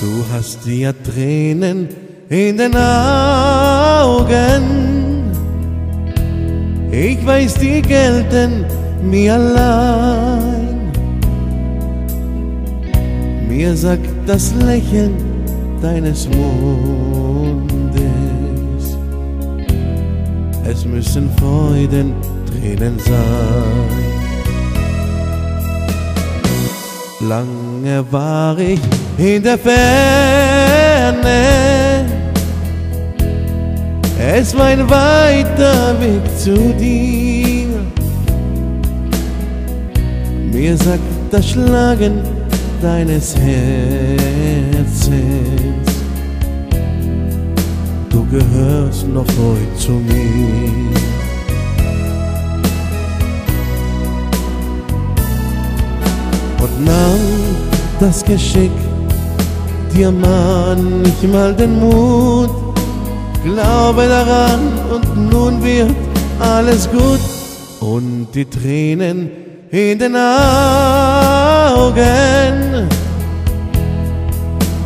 Du hast ja Tränen in den Augen. Ich weiß, die gelten mir allein. Mir sagt das Lächeln deines Mundes, es müssen Freuden Tränen sein. Lange war ich in der Ferne. Es war ein weiter Weg zu dir. Mir sagt das Schlagen deines Herzens, du gehörst noch heute zu mir. Nahm das Geschick dir manchmal den Mut. Glaube daran und nun wird alles gut. Und die Tränen in den Augen,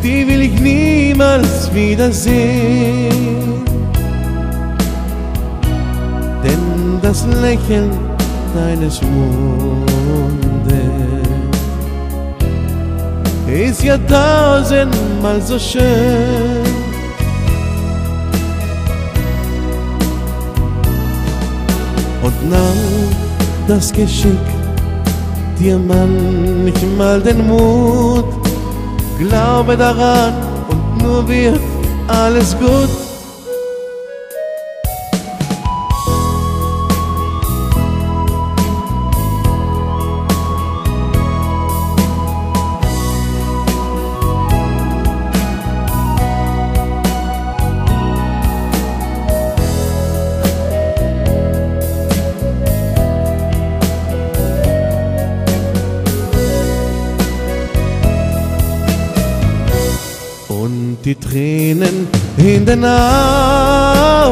die will ich niemals wiedersehen. Denn das Lächeln deines Mundes ist ja tausendmal so schön. Und nahm das Geschick dir manchmal den Mut, glaube daran und nur wird alles gut. Die Tränen in den Augen,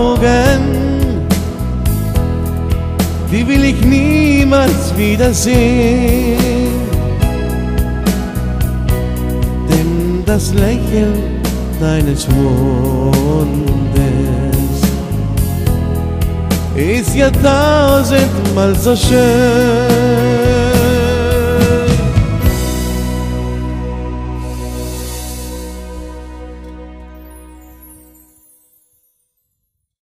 die will ich niemals wiedersehen. Denn das Lächeln deines Mundes ist ja tausendmal so schön.